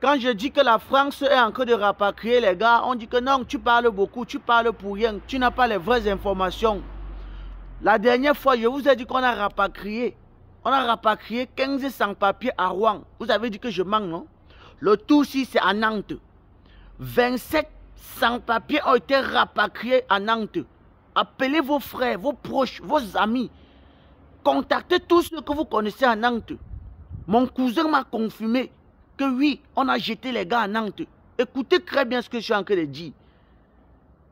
Quand je dis que la France est en train de rapatrier les gars, on dit que non, tu parles beaucoup, tu parles pour rien, tu n'as pas les vraies informations. La dernière fois, je vous ai dit qu'on a rapatrié. On a rapatrié 15 sans-papiers à Rouen. Vous avez dit que je manque, non? Le tout ici, c'est à Nantes. 27 sans-papiers ont été rapatriés à Nantes. Appelez vos frères, vos proches, vos amis. Contactez tous ceux que vous connaissez à Nantes. Mon cousin m'a confirmé que oui, on a jeté les gars à Nantes. Écoutez très bien ce que je suis en train de dire.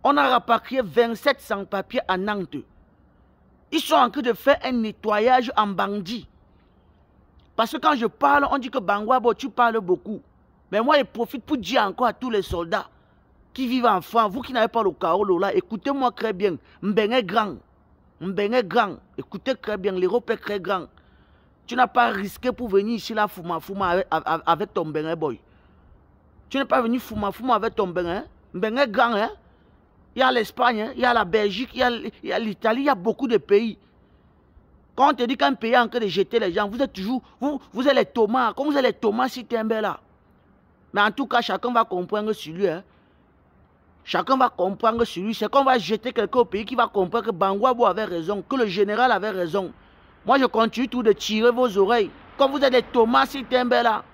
On a rapatrié 27 sans-papiers à Nantes. Ils sont en train de faire un nettoyage en bandit. Parce que quand je parle, on dit que Bangwabo, tu parles beaucoup. Mais moi, je profite pour dire encore à tous les soldats qui vivent en France, vous qui n'avez pas le carreau là, écoutez-moi très bien. Mbeng est grand. Mbeng est grand. Écoutez très bien, l'Europe est très grand. Tu n'as pas risqué pour venir ici là, Fouma Fouma avec, ton Mbeng boy. Tu n'es pas venu Fouma Fouma avec ton. Mbeng est grand, hein. Il y a l'Espagne, hein? il y a la Belgique, il y a l'Italie, il y a beaucoup de pays. Quand on te dit qu'un pays est en train de jeter les gens, vous êtes toujours, vous, vous êtes les Thomas, comme vous êtes les Thomas si là. Mais en tout cas, chacun va comprendre sur lui. Hein? Chacun va comprendre sur lui. C'est qu'on va jeter quelqu'un au pays qui va comprendre que Bangwabo avait raison, que le général avait raison. Moi, je continue tout de tirer vos oreilles. Comme vous êtes les Thomas là.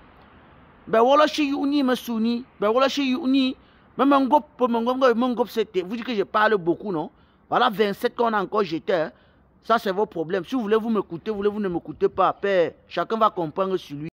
Ben voilà, chez Yuni, me souni. Ben voilà, chez Yuni. Même un groupe, mon groupe, c'était. Vous dites que je parle beaucoup, non? Voilà 27 qu'on a encore jeté. Hein? Ça, c'est vos problèmes. Si vous voulez, vous m'écoutez. Vous voulez, vous ne m'écoutez pas. Père, chacun va comprendre sur lui.